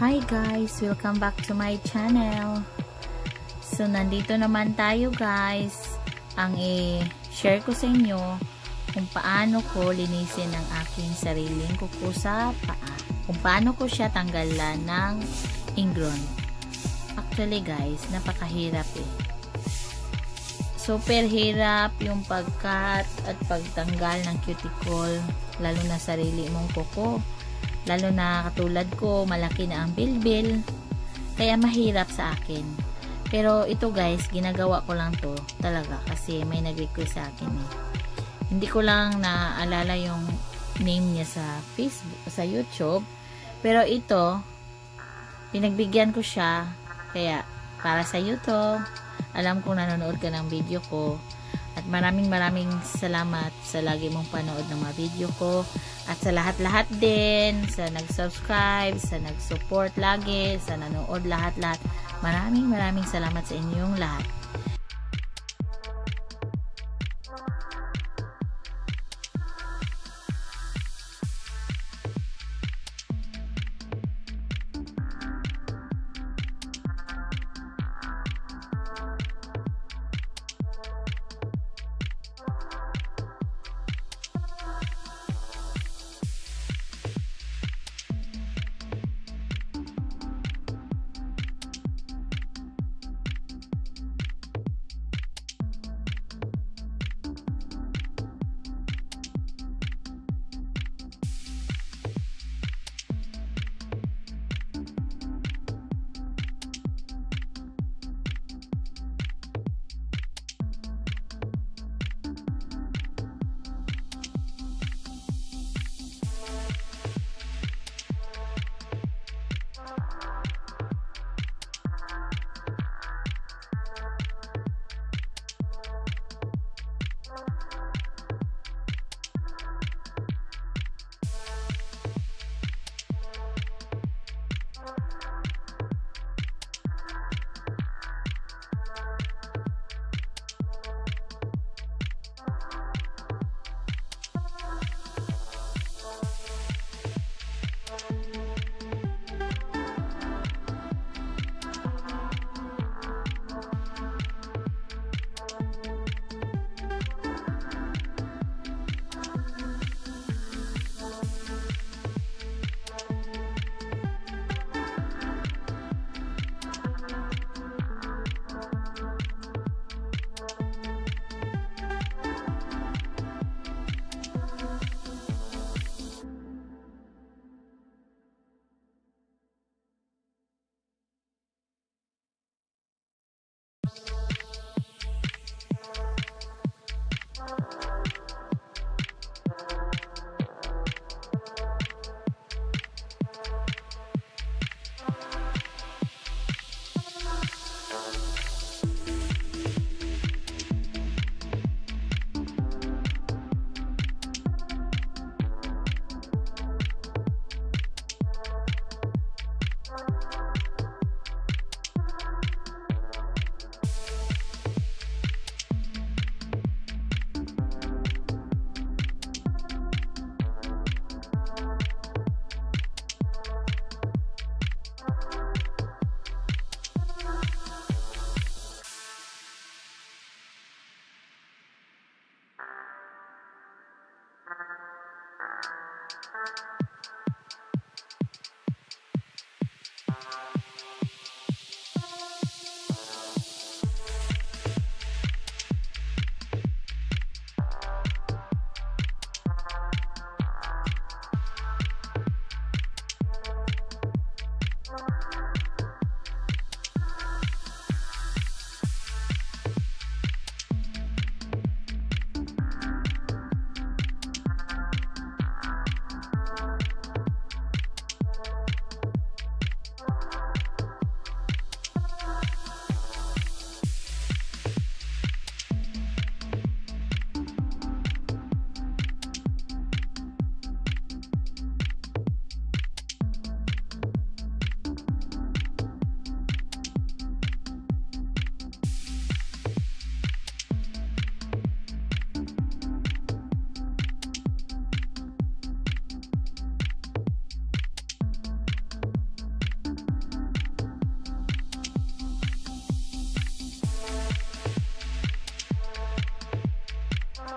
Hi guys! Welcome back to my channel. So, nandito naman tayo guys. Ang i-share ko sa inyo kung paano ko linisin ang aking sariling kuko sa paa. Kung paano ko siya tanggalan ng ingron. Actually guys, napakahirap eh. Super hirap yung pagkat at pagtanggal ng cuticle lalo na sarili mong kuko Lalo na katulad ko, malaki na ang bilbil. Kaya mahirap sa akin. Pero ito guys, ginagawa ko lang to talaga kasi may nag-request sa akin eh. Hindi ko lang naalala yung name niya sa Facebook, sa YouTube. Pero ito, pinagbigyan ko siya. Kaya, para sa YouTube, alam kong nanonood ka ng video ko. At maraming maraming salamat sa lagi mong panood ng mga video ko. At sa lahat-lahat din, sa nag-subscribe, sa nag-support lagi, sa nanood lahat-lahat. Maraming maraming salamat sa inyong lahat.